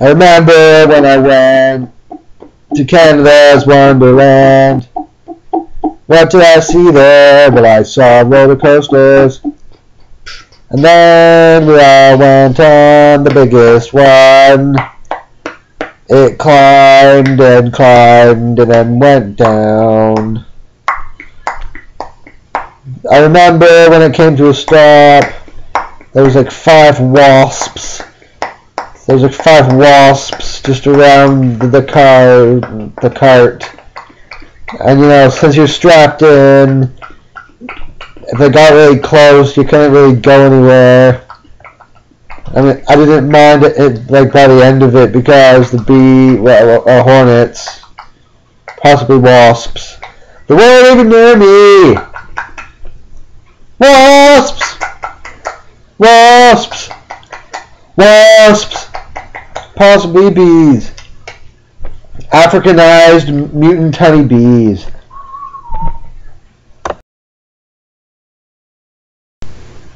I remember when I went to Canada's Wonderland. What did I see there? Well, I saw roller coasters. And then we all went on the biggest one. It climbed and climbed and then went down. I remember when it came to a stop, there was like five wasps. There was like five wasps just around the car, the cart. And you know, since you're strapped in, if it got really close, you couldn't really go anywhere. I mean, I didn't mind it, it like by the end of it because the bee, well, uh, hornets, possibly wasps, they weren't even near me. Wasps, wasps, wasps, possibly bees, Africanized mutant honey bees.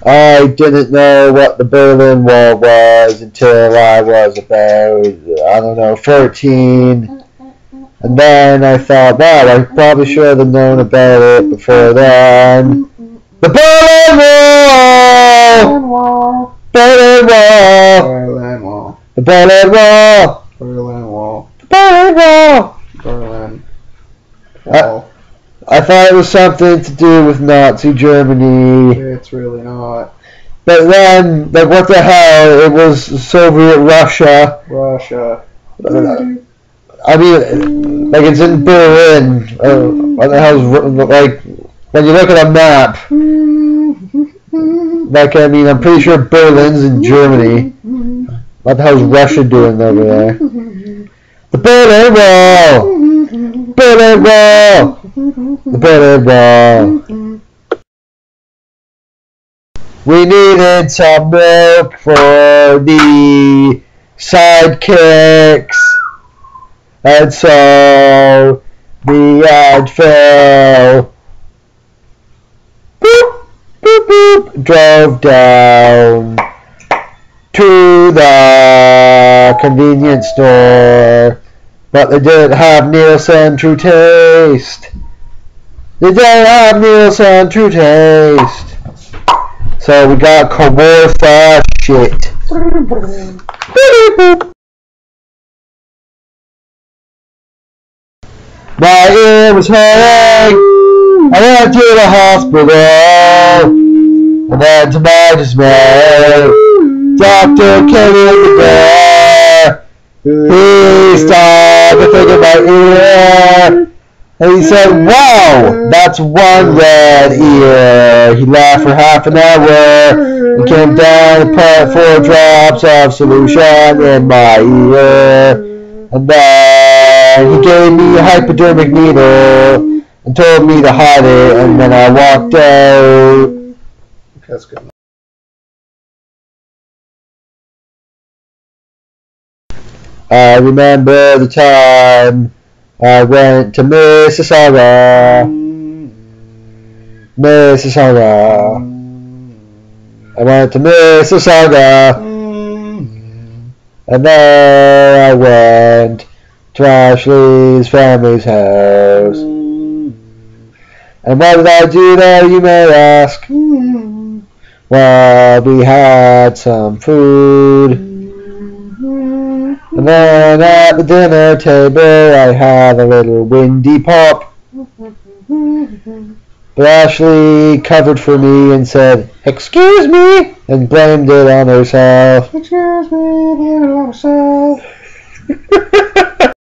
I didn't know what the Berlin Wall was until I was about, I don't know, 14. And then I thought, wow, I probably should have known about it before then. The Berlin Wall! Berlin Wall! Berlin Wall. The Berlin Wall! Berlin Wall. The Berlin Wall! Berlin Wall. I thought it was something to do with Nazi Germany. It's really not. But then, like, what the hell? It was Soviet Russia. Russia. I mean, like, it's in Berlin. Uh, what the hell's, like, when you look at a map, like, I mean, I'm pretty sure Berlin's in Germany. What the hell's Russia doing over there? The Berlin Wall! Berlin Wall! The Berlin Wall! We needed some milk for the sidekicks. And so the ad fell. Boop, boop, boop, drove down to the convenience store. But they didn't have Neilson True Taste. They didn't have Neilson True Taste. So we got Kawartha shit. My ear was hurting. I went to the hospital. And then to my dismay, in the door. He stopped and think my ear. And he said, Wow, that's one red ear. He laughed for half an hour and came down and put four drops of solution in my ear. And then he gave me a hypodermic needle and told me to hide it. And then I walked out. That's good. I remember the time I went to Mississauga. Mississauga. I went to Mississauga. And then I went to Ashley's family's house. And what did I do there, you may ask? Well, we had some food. And then at the dinner table, I had a little windy pop. But Ashley covered for me and said, Excuse me, and blamed it on herself. Excuse me, dear myself.